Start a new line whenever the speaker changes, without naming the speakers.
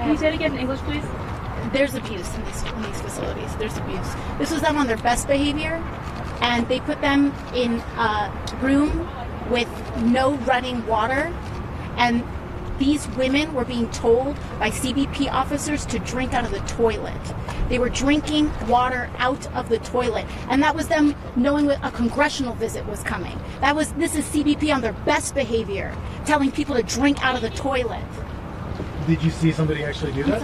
Can you say it again in English, please?
there's abuse in these, in these facilities. There's abuse. This was them on their best behavior, and they put them in a room with no running water, and these women were being told by CBP officers to drink out of the toilet. They were drinking water out of the toilet, and that was them knowing a congressional visit was coming. That was this is CBP on their best behavior, telling people to drink out of the toilet.
Did you see somebody actually do that?